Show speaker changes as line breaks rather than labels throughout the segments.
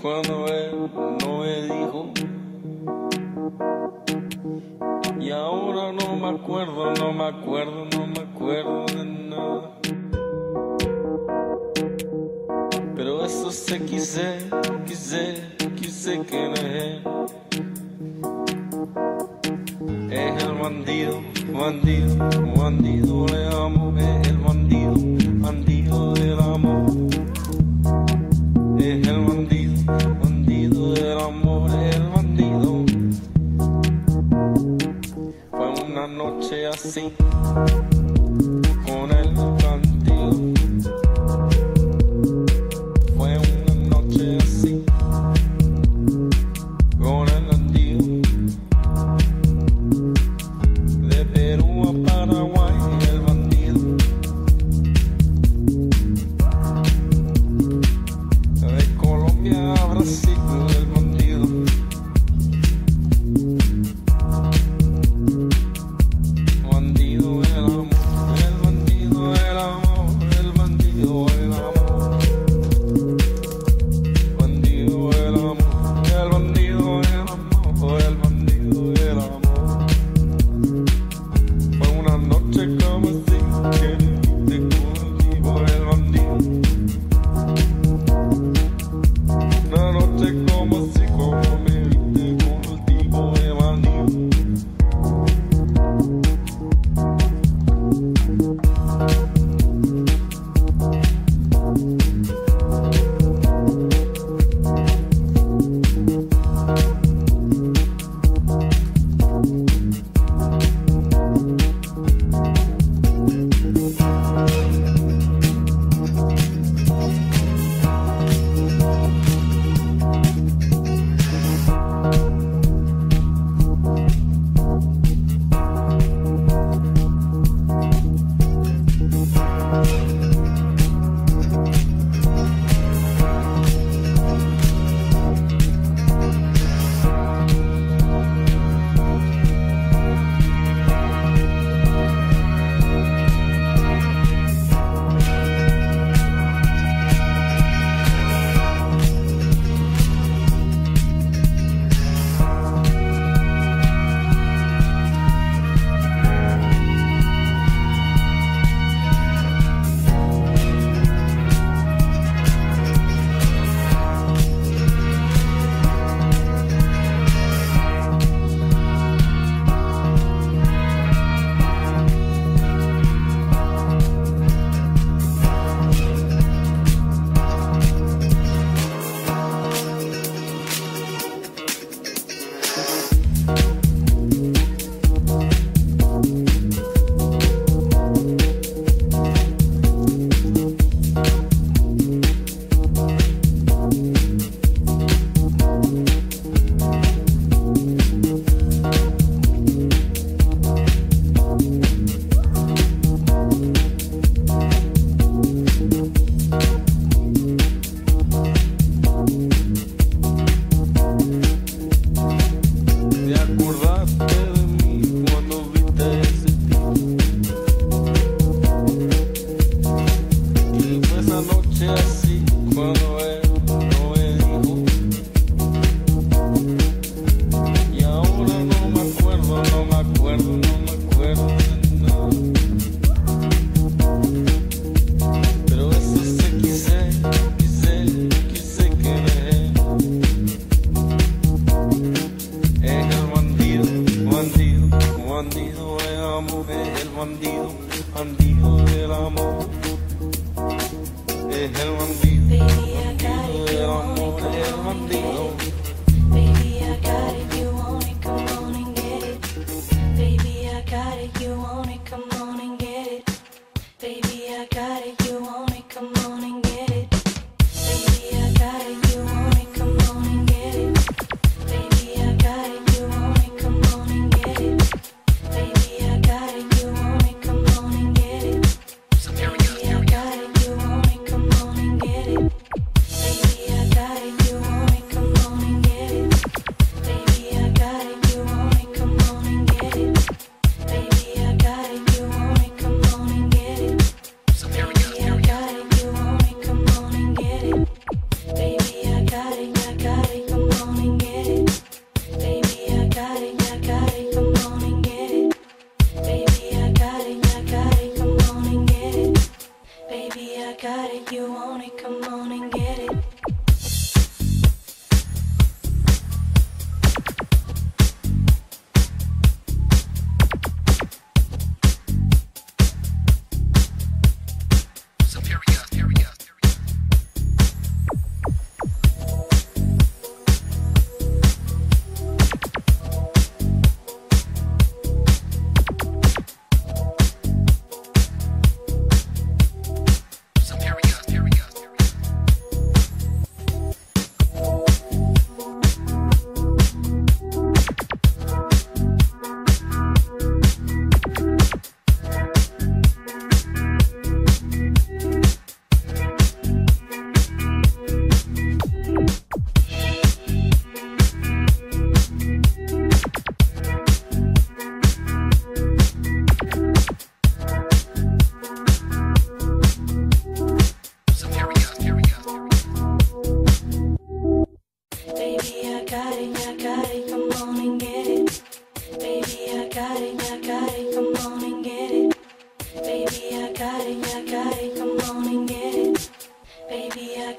cuando él no me dijo. Y ahora no me acuerdo, no me acuerdo, no me acuerdo de nada. Pero eso sé, quise, quise, quise que no es. Es el bandido, bandido. noite assim.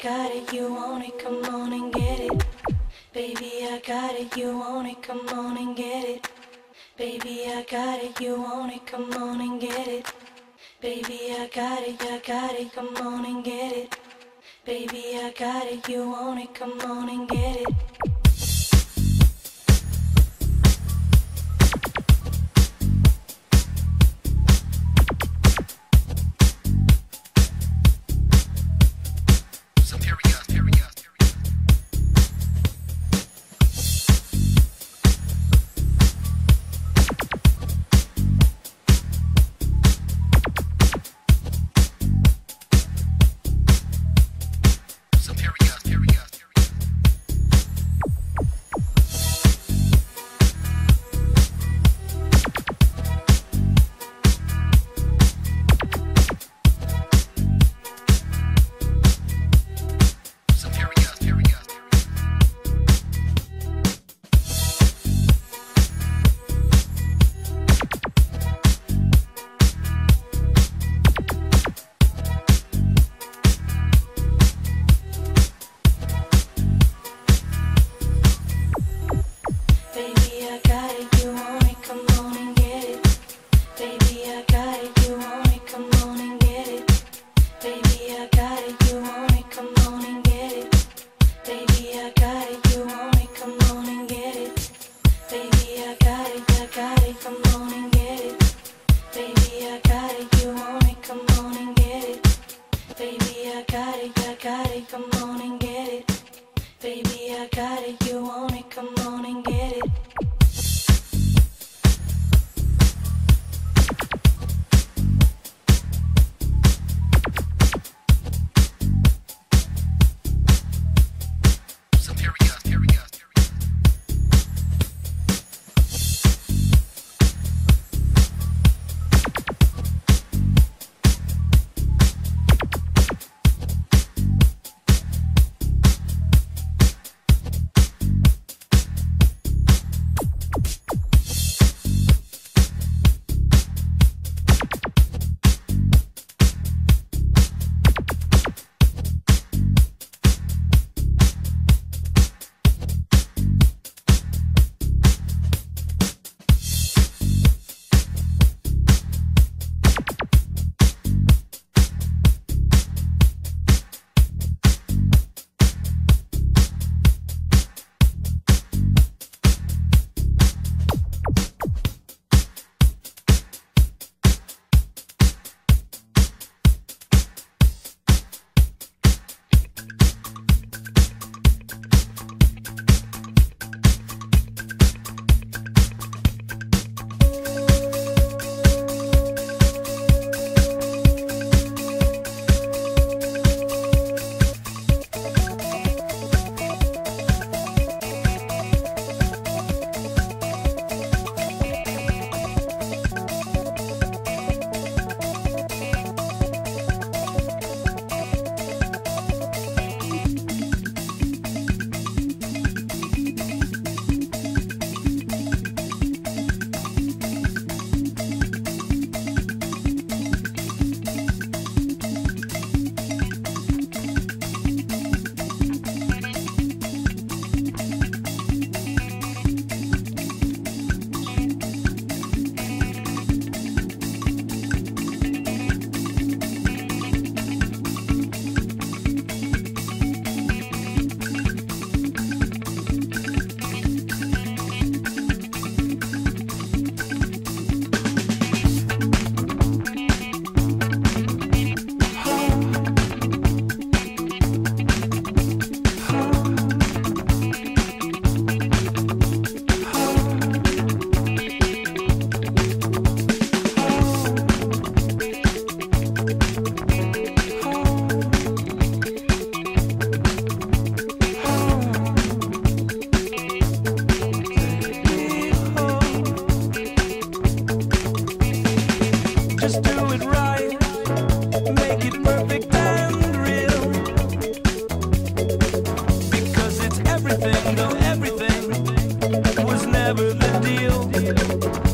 got it, you want it, come on and get it. Baby, I got it, you want it, come on and get it. Baby, I got it, you want it, come on and get it. Baby, I got it, I got it, come on and get it. Baby, I got it, you want it, come on and get it.
Thank you.